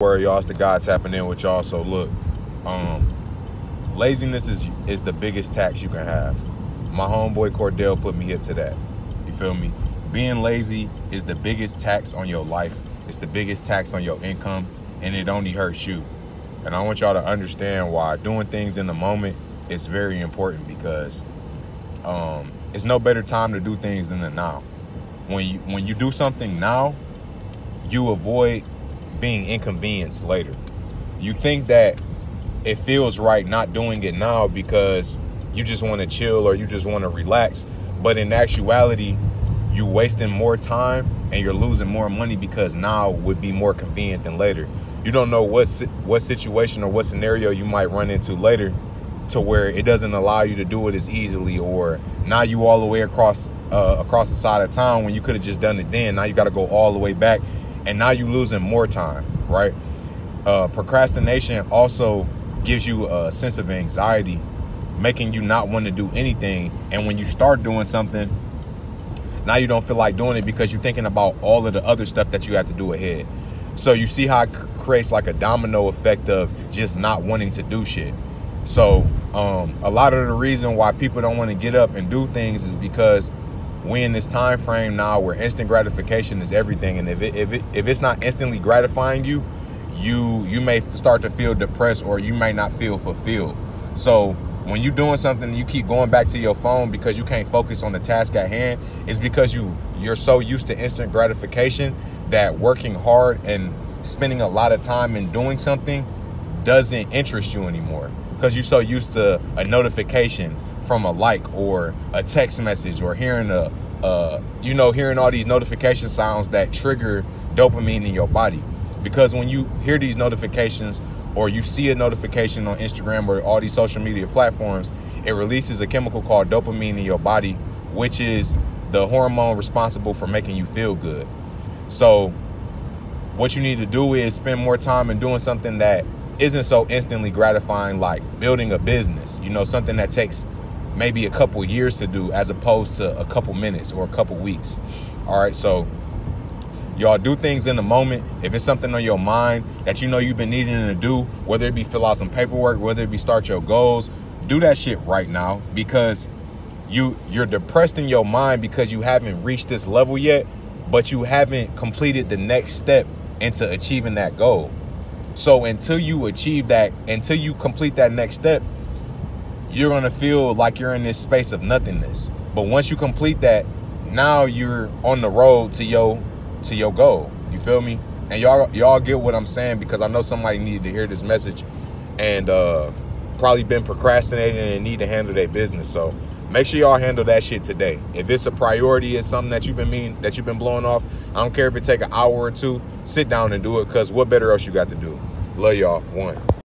Where y'all, it's the guy tapping in with y'all. So look, um, laziness is is the biggest tax you can have. My homeboy Cordell put me hip to that. You feel me? Being lazy is the biggest tax on your life. It's the biggest tax on your income, and it only hurts you. And I want y'all to understand why doing things in the moment is very important because um, it's no better time to do things than the now. When you when you do something now, you avoid being inconvenienced later. You think that it feels right not doing it now because you just want to chill or you just want to relax. But in actuality, you're wasting more time and you're losing more money because now would be more convenient than later. You don't know what what situation or what scenario you might run into later to where it doesn't allow you to do it as easily or now you all the way across uh, across the side of town when you could have just done it then. Now you got to go all the way back and now you're losing more time, right? Uh, procrastination also gives you a sense of anxiety making you not want to do anything. And when you start doing something, now you don't feel like doing it because you're thinking about all of the other stuff that you have to do ahead. So you see how it creates like a domino effect of just not wanting to do shit. So um, a lot of the reason why people don't want to get up and do things is because we in this time frame now where instant gratification is everything, and if it, if it, if it's not instantly gratifying you, you you may start to feel depressed or you may not feel fulfilled. So when you're doing something you keep going back to your phone because you can't focus on the task at hand it's because you you're so used to instant gratification that working hard and spending a lot of time in doing something doesn't interest you anymore because you're so used to a notification from a like or a text message or hearing a you know hearing all these notification sounds that trigger dopamine in your body because when you hear these notifications or you see a notification on Instagram or all these social media platforms, it releases a chemical called dopamine in your body, which is the hormone responsible for making you feel good. So, what you need to do is spend more time in doing something that isn't so instantly gratifying, like building a business, you know, something that takes maybe a couple years to do as opposed to a couple minutes or a couple weeks. All right, so Y'all do things in the moment. If it's something on your mind that you know you've been needing to do, whether it be fill out some paperwork, whether it be start your goals, do that shit right now because you you're depressed in your mind because you haven't reached this level yet, but you haven't completed the next step into achieving that goal. So until you achieve that, until you complete that next step, you're gonna feel like you're in this space of nothingness. But once you complete that, now you're on the road to your to your goal. You feel me? And y'all y'all get what I'm saying because I know somebody needed to hear this message and uh, probably been procrastinating and need to handle their business. So make sure y'all handle that shit today. If it's a priority, it's something that you've been mean that you've been blowing off. I don't care if it take an hour or two. Sit down and do it because what better else you got to do? Love y'all. One.